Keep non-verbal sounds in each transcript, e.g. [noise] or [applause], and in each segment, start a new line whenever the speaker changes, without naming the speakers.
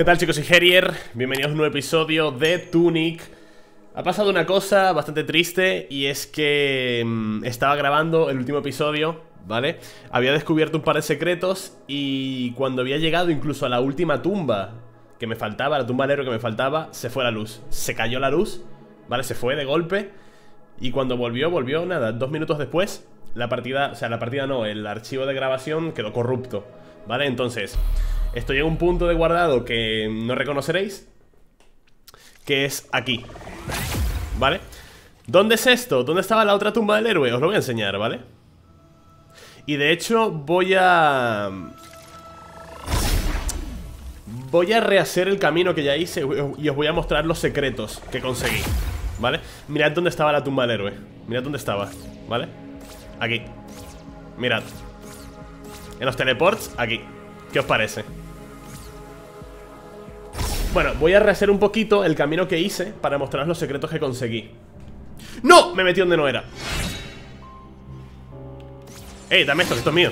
¿Qué tal chicos? y Herier, bienvenidos a un nuevo episodio de Tunic Ha pasado una cosa bastante triste y es que mmm, estaba grabando el último episodio, ¿vale? Había descubierto un par de secretos y cuando había llegado incluso a la última tumba que me faltaba, la tumba del héroe que me faltaba, se fue la luz Se cayó la luz, ¿vale? Se fue de golpe y cuando volvió, volvió, nada, dos minutos después La partida, o sea, la partida no, el archivo de grabación quedó corrupto ¿Vale? Entonces, estoy en un punto de guardado que no reconoceréis Que es aquí ¿Vale? ¿Dónde es esto? ¿Dónde estaba la otra tumba del héroe? Os lo voy a enseñar, ¿vale? Y de hecho voy a... Voy a rehacer el camino que ya hice Y os voy a mostrar los secretos que conseguí ¿Vale? Mirad dónde estaba la tumba del héroe Mirad dónde estaba, ¿vale? Aquí Mirad En los teleports, aquí ¿Qué os parece? Bueno, voy a rehacer un poquito el camino que hice Para mostraros los secretos que conseguí ¡No! Me metí donde no era ¡Ey, dame esto, que esto es mío!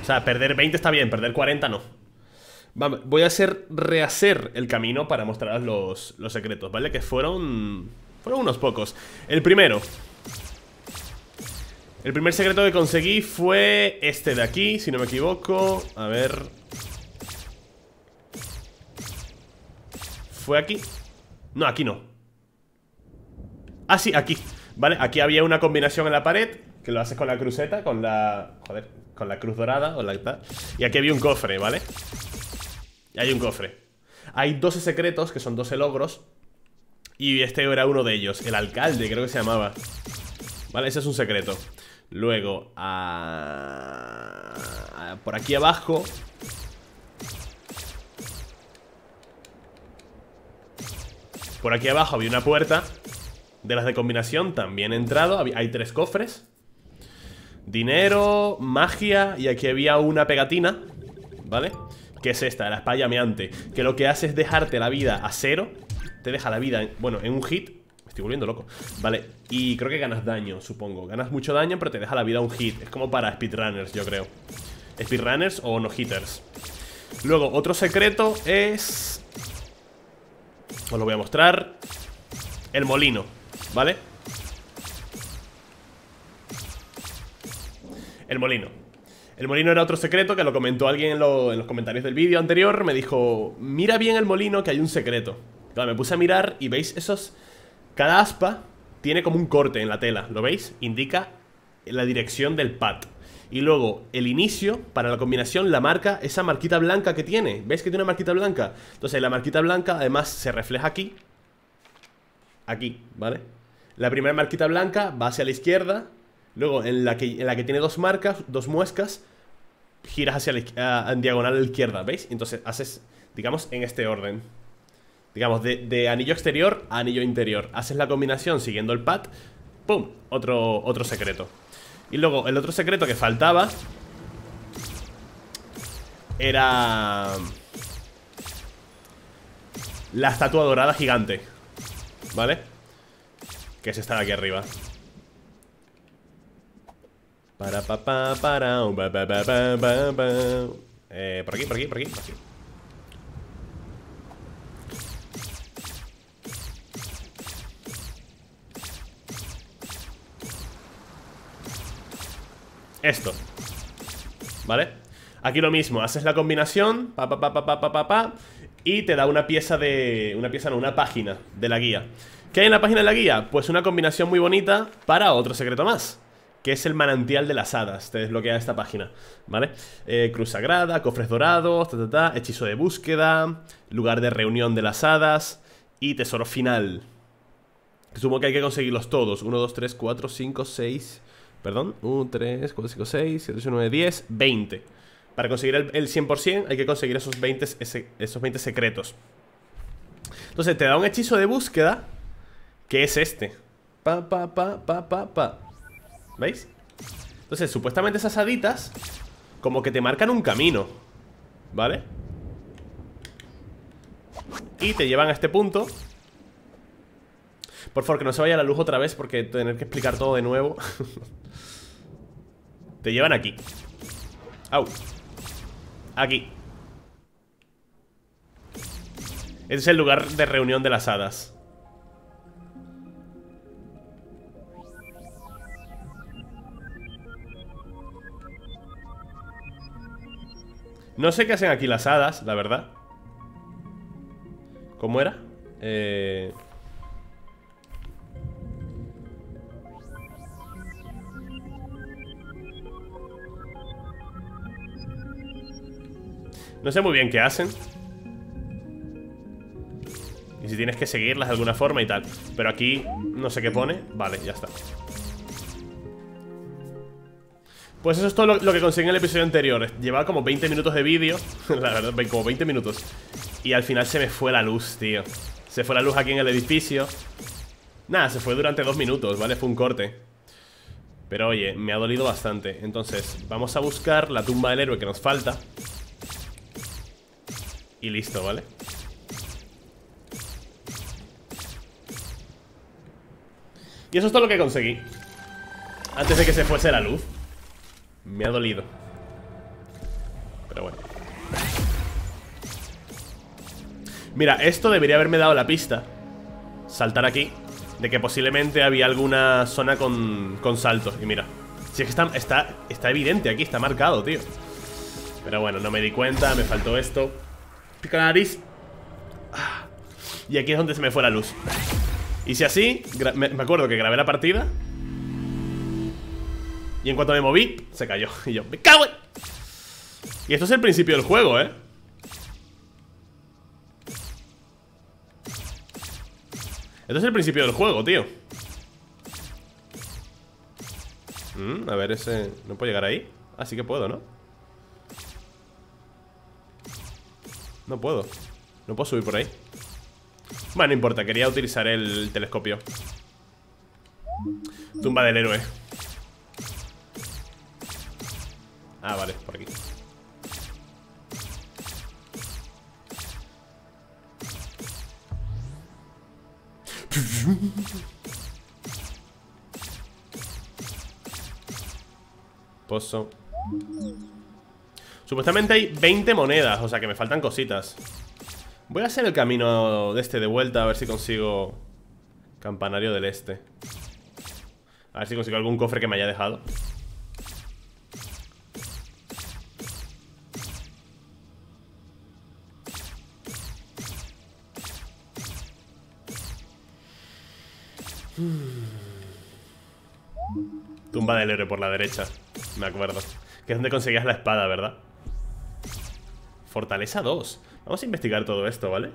O sea, perder 20 está bien, perder 40 no Voy a hacer rehacer el camino para mostraros los, los secretos, ¿vale? Que fueron... Fueron unos pocos El primero El primer secreto que conseguí fue este de aquí, si no me equivoco. A ver... ¿Fue aquí? No, aquí no. Ah, sí, aquí. Vale, aquí había una combinación en la pared Que lo haces con la cruceta, con la... Joder con la cruz dorada o la Y aquí había un cofre, ¿vale? Y hay un cofre. Hay 12 secretos, que son 12 logros Y este era uno de ellos. El alcalde, creo que se llamaba. Vale, ese es un secreto Luego, a... por aquí abajo Por aquí abajo había una puerta De las de combinación, también he entrado Hay tres cofres Dinero, magia y aquí había una pegatina ¿Vale? Que es esta, la espada llameante Que lo que hace es dejarte la vida a cero Te deja la vida, bueno, en un hit estoy volviendo loco. Vale, y creo que ganas daño, supongo. Ganas mucho daño, pero te deja la vida un hit. Es como para speedrunners, yo creo. Speedrunners o no hitters. Luego, otro secreto es... Os lo voy a mostrar El molino, ¿vale? El molino. El molino era otro secreto que lo comentó alguien en, los comentarios del vídeo anterior. Me dijo, mira bien el molino que hay un secreto Claro, me puse a mirar y veis esos... Cada aspa tiene como un corte en la tela, ¿lo veis? Indica la dirección del pad Y luego el inicio, para la combinación, la marca, esa marquita blanca que tiene ¿Veis que tiene una marquita blanca? Entonces la marquita blanca además se refleja aquí Aquí, ¿vale? La primera marquita blanca va hacia la izquierda Luego, en la que, en la que tiene dos marcas, dos muescas, giras hacia la en diagonal a la izquierda, ¿veis? Entonces haces, digamos, en este orden. Digamos, de, anillo exterior a anillo interior. Haces la combinación siguiendo el pad. ¡Pum! Otro, otro secreto. Y luego, el otro secreto que faltaba era... La estatua dorada gigante ¿Vale? Que es esta de aquí arriba para pa pa para pa pa pa pa pa Eh, por aquí, por aquí, por aquí, por aquí. Esto ¿Vale? Aquí lo mismo, haces la combinación pa, pa, pa, Y te da una pieza de... Una pieza, no, una página de la guía ¿Qué hay en la página de la guía? Pues una combinación muy bonita para otro secreto más que es el manantial de las hadas. Te desbloquea esta página, ¿vale? Eh, cruz sagrada, cofres dorados, hechizo de búsqueda, lugar de reunión de las hadas y tesoro final. Supongo que hay que conseguirlos todos. 1, 2, 3, 4, 5, 6... Perdón, 1, 3, 4, 5, 6, 7, 8, 9, 10, 20. Para conseguir el, 100% hay que conseguir esos 20, esos 20 secretos. Entonces te da un hechizo de búsqueda que es este. Pa, pa, pa, pa, pa, pa. ¿Veis? Entonces, supuestamente esas haditas Como que te marcan un camino ¿Vale? Y te llevan a este punto Por favor, que no se vaya la luz otra vez Porque tener que explicar todo de nuevo [laughs] Te llevan aquí. Au. Aquí. Este es el lugar de reunión de las hadas. No sé qué hacen aquí las hadas, la verdad. ¿Cómo era? Eh... No sé muy bien qué hacen. Y si tienes que seguirlas de alguna forma y tal. Pero aquí no sé qué pone. Vale, ya está. Pues eso es todo lo, que conseguí en el episodio anterior. Llevaba como 20 minutos de vídeo. [laughs] La verdad, como 20 minutos. Y al final se me fue la luz, tío. Se fue la luz aquí en el edificio. Nada, se fue durante dos minutos, ¿vale? Fue un corte. Pero oye, me ha dolido bastante. Entonces, vamos a buscar la tumba del héroe que nos falta Y listo, ¿vale? Y eso es todo lo que conseguí. Antes de que se fuese la luz. Me ha dolido. Pero bueno. Mira, esto debería haberme dado la pista. Saltar aquí. De que posiblemente había alguna zona con, con saltos Y mira. Si es que está, está, está evidente. Aquí, está marcado, tío. Pero bueno, no me di cuenta. Me faltó esto Pica la nariz ah. Y aquí es donde se me fue la luz si así, me, acuerdo que grabé la partida Y en cuanto me moví, se cayó Y yo, me cago en... Y esto es el principio del juego, ¿eh? Esto es el principio del juego, tío mm, A ver, ese... ¿No puedo llegar ahí? Ah, sí que puedo, ¿no? No puedo. No puedo subir por ahí. Bueno, no importa, quería utilizar el telescopio. Tumba del héroe. Ah, vale, por aquí. Pozo Supuestamente hay 20 monedas O sea que me faltan cositas. Voy a hacer el camino de este de vuelta A ver si consigo Campanario del este. A ver si consigo algún cofre que me haya dejado. Tumba del héroe por la derecha Me acuerdo. Que es donde conseguías la espada, ¿verdad? Fortaleza 2 Vamos a investigar todo esto, ¿vale?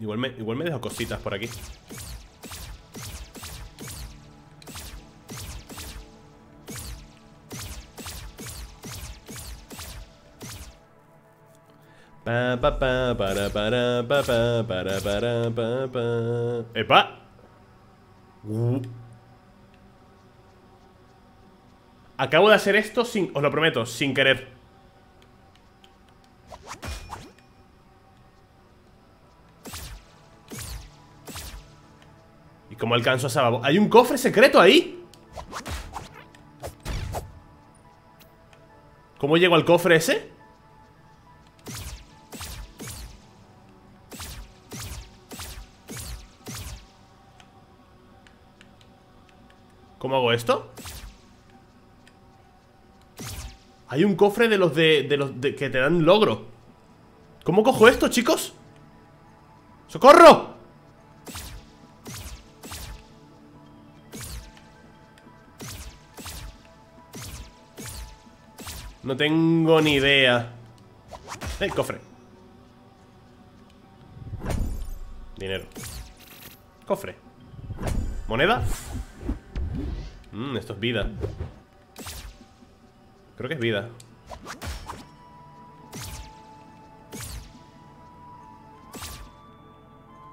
Igual me, igual me dejo cositas por aquí Pa, pa, pa, para, para, pa, pa, para, para, pa, pa. ¡Epa! Uh. Acabo de hacer esto sin... Os lo prometo, sin querer ¿Y cómo alcanzo a Sábado? ¡Hay un cofre secreto ahí! ¿Cómo llego al cofre ese? ¿Cómo hago esto? Hay un cofre de los de, de los que te dan logro ¿Cómo cojo esto, chicos? ¡Socorro! No tengo ni idea El cofre Dinero Cofre ¿Moneda? Mmm, esto es vida Creo que es vida.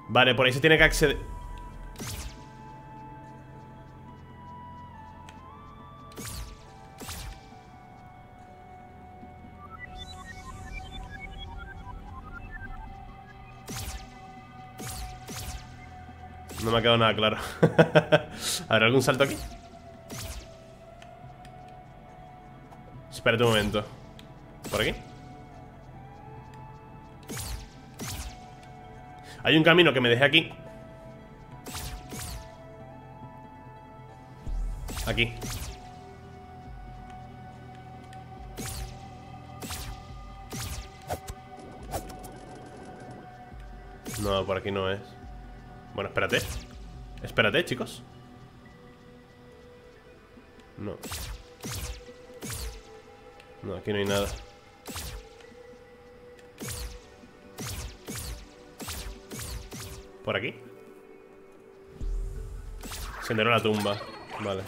Vale, por ahí se tiene que acceder. No me ha quedado nada claro. [laughs] ¿Habrá algún salto aquí? Espérate un momento. ¿Por aquí? Hay un camino que me dejé aquí. Aquí. No, por aquí no es. Bueno, espérate. Espérate, chicos. No No, aquí no hay nada. ¿Por aquí? Sendero a la tumba. Vale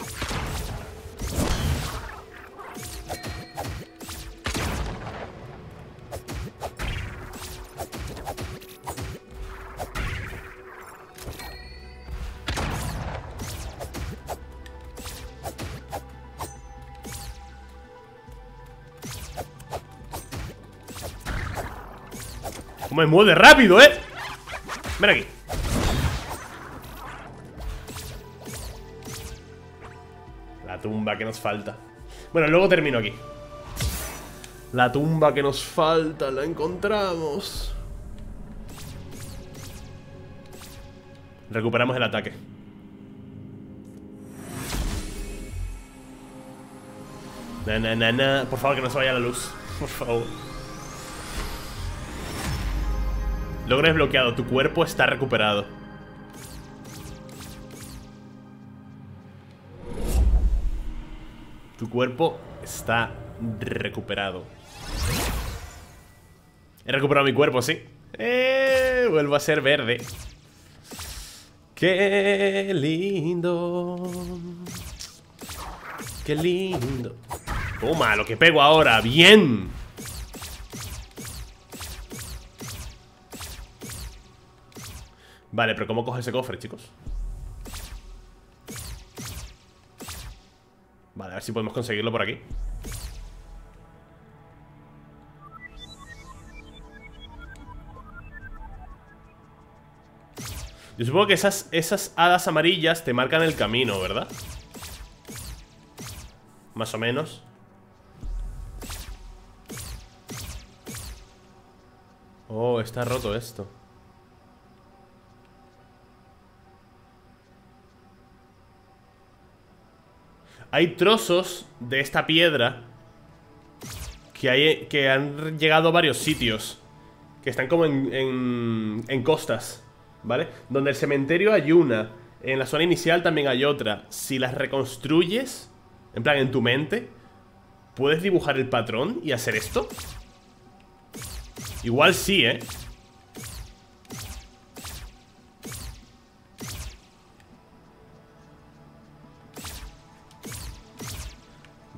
¿Cómo me mueve rápido, eh? Ven aquí. La tumba que nos falta. Bueno, luego termino aquí. La tumba que nos falta La encontramos. Recuperamos el ataque. Na, na, na, na. Por favor, que no se vaya la luz. Por favor Logro desbloqueado, tu cuerpo está recuperado. Tu cuerpo está recuperado. He recuperado mi cuerpo, sí. Eh, Vuelvo a ser verde. Qué lindo. Qué lindo. Toma, lo que pego ahora, bien Vale, pero ¿cómo coge ese cofre, chicos? Vale, a ver si podemos conseguirlo por aquí Yo supongo que esas, esas hadas amarillas te marcan el camino, ¿verdad? Más o menos Oh, está roto esto Hay trozos de esta piedra que, hay, que han llegado a varios sitios Que están como en, en, costas ¿Vale? Donde el cementerio hay una En la zona inicial también hay otra Si las reconstruyes En plan, en tu mente ¿Puedes dibujar el patrón y hacer esto? Igual sí, ¿eh?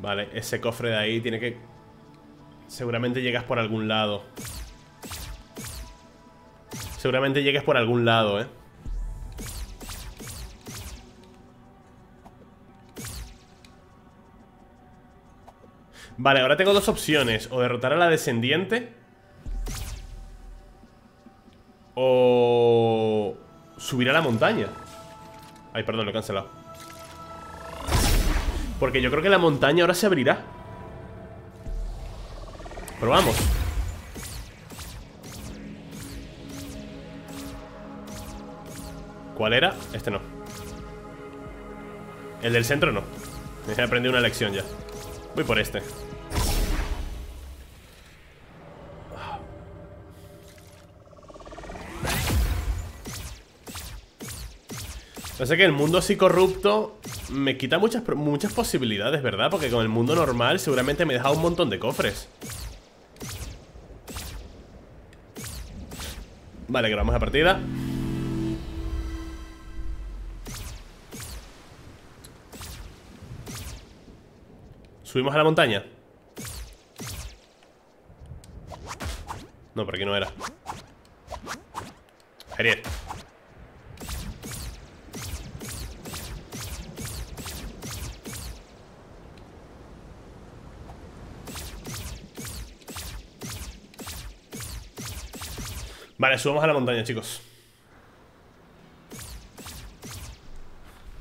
Vale, ese cofre de ahí tiene que... Seguramente llegas por algún lado. Seguramente llegues por algún lado, ¿eh? Vale, ahora tengo dos opciones. O derrotar a la descendiente O... Subir a la montaña. Ay, perdón, lo he cancelado porque yo creo que la montaña ahora se abrirá. Probamos ¿Cuál era? Este no. El del centro no. [laughs] Me he aprendido una lección ya. Voy por este No sé que el mundo así corrupto me quita muchas, muchas posibilidades, ¿verdad? Porque con el mundo normal seguramente me deja un montón de cofres. Vale, grabamos la partida. ¿Subimos a la montaña? No, por aquí no era. Genial. Vale, subamos a la montaña, chicos.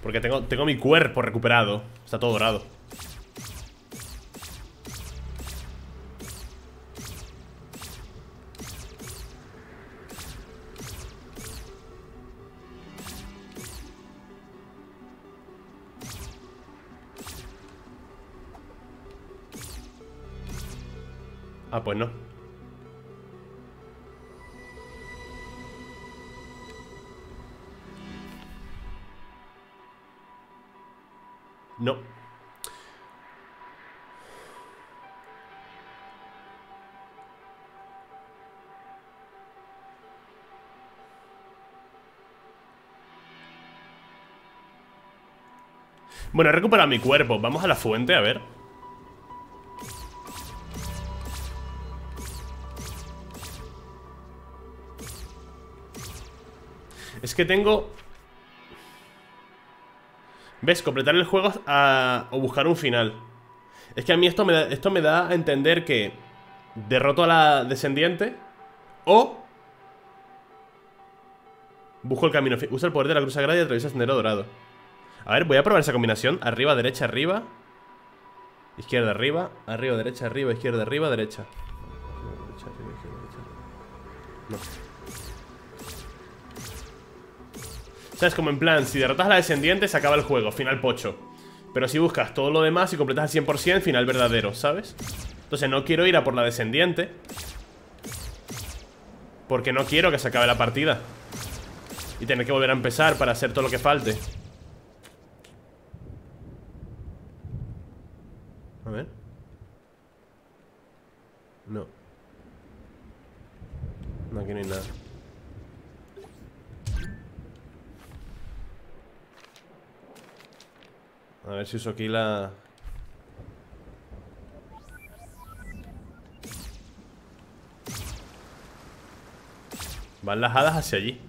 Porque tengo, tengo mi cuerpo recuperado. Está todo dorado. Ah, pues no No. Bueno, he recuperado mi cuerpo. Vamos a la fuente, a ver. Es que tengo... ¿Ves? Completar el juego o buscar un final. Es que a mí esto me, da, esto me da a entender que Derroto a la descendiente O Busco el camino Usa el poder de la cruz sagrada y atraviesa el sendero dorado. A ver, voy a probar esa combinación. Arriba, derecha, arriba. Izquierda, arriba. Arriba, derecha, arriba, izquierda, arriba, derecha. No ¿Sabes? Como en plan, si derrotas a la descendiente se acaba el juego, final pocho. Pero si buscas todo lo demás y completas al 100% final verdadero, ¿sabes? Entonces no quiero ir a por la descendiente. Porque no quiero que se acabe la partida. Y tener que volver a empezar para hacer todo lo que falte. A ver. No. No, aquí no hay nada A ver si uso aquí la... Van las hadas hacia allí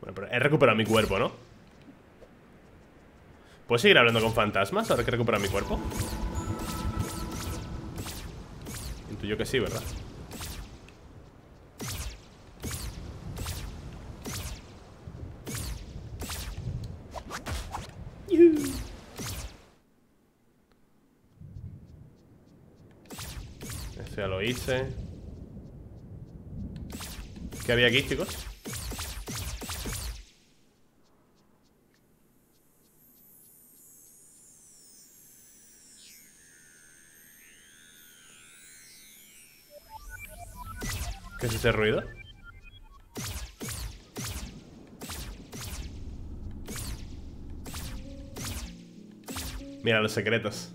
Bueno, pero he recuperado mi cuerpo, ¿no? ¿Puedo seguir hablando con fantasmas ahora que he recuperado mi cuerpo? Intuyo que sí, ¿verdad? Ya lo hice ¿Qué había aquí, chicos? ¿Qué es ese ruido? Mira los secretos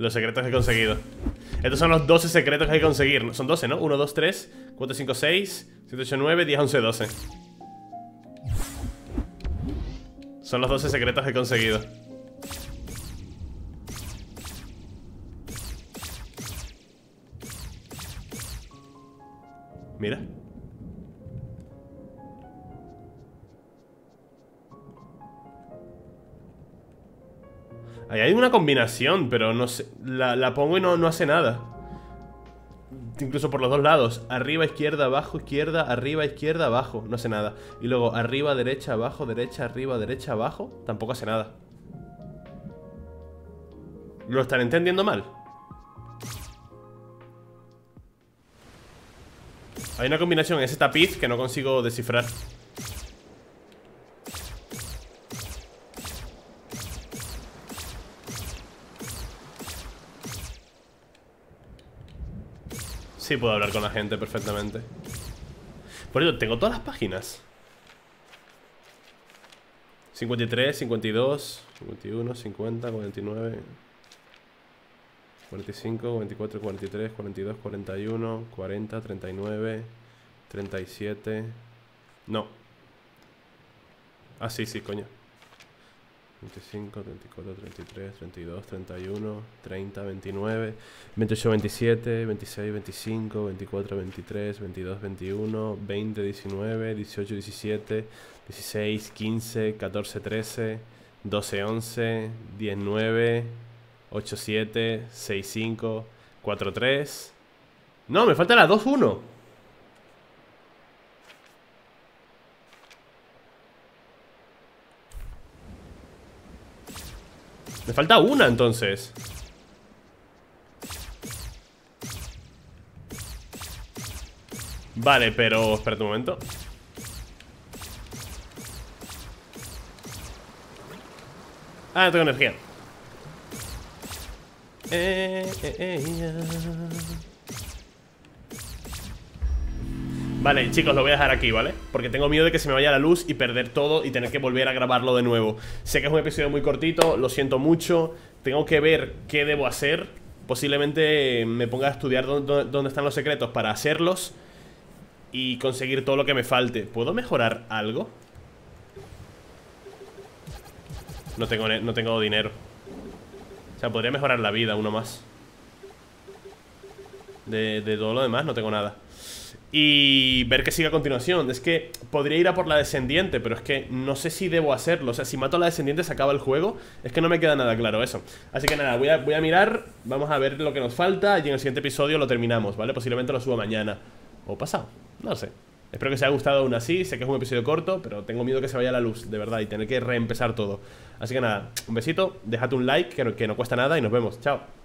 Los secretos que he conseguido. Estos son los 12 secretos que hay que conseguir. Son 12, ¿no? 1, 2, 3, 4, 5, 6 7, 8, 9, 10, 11, 12 Son los 12 secretos que he conseguido. Mira Ahí hay una combinación, pero no sé. La, pongo y no, no hace nada. Incluso por los dos lados. Arriba, izquierda, abajo, izquierda, arriba, izquierda, abajo. No hace nada. Y luego arriba, derecha, abajo, derecha, arriba, derecha, abajo. Tampoco hace nada. ¿Lo están entendiendo mal? Hay una combinación en ese tapiz que no consigo descifrar. Sí puedo hablar con la gente perfectamente. Por ello, tengo todas las páginas. 53, 52 51, 50, 49 45, 24, 43, 42, 41 40, 39 37 No. Ah, sí, sí, coño 25, 34, 33, 32, 31, 30, 29, 28, 27, 26, 25, 24, 23, 22, 21, 20, 19, 18, 17, 16, 15, 14, 13, 12, 11, 19, 8, 7, 6, 5, 4, 3, No, me falta la 2-1 Me falta una entonces. Vale, pero... Espérate un momento. Ah, no tengo energía. Eh, eh, eh, Vale, chicos, lo voy a dejar aquí, ¿vale? Porque tengo miedo de que se me vaya la luz y perder todo y tener que volver a grabarlo de nuevo. Sé que es un episodio muy cortito, lo siento mucho. Tengo que ver qué debo hacer. Posiblemente me ponga a estudiar dónde, están los secretos para hacerlos Y conseguir todo lo que me falte. ¿Puedo mejorar algo? No tengo, no tengo dinero. O sea, podría mejorar la vida uno más. De, todo lo demás no tengo nada Y ver qué sigue a continuación. Es que podría ir a por la descendiente Pero es que no sé si debo hacerlo. O sea, si mato a la descendiente se acaba el juego. Es que no me queda nada claro eso. Así que nada, voy a, voy a mirar. Vamos a ver lo que nos falta Y en el siguiente episodio lo terminamos, ¿vale? Posiblemente lo suba mañana O pasado, no sé. Espero que os haya gustado aún así, sé que es un episodio corto, pero tengo miedo que se vaya la luz, de verdad, y tener que reempezar todo. Así que nada, un besito, déjate un like, que que no cuesta nada, y nos vemos. Chao.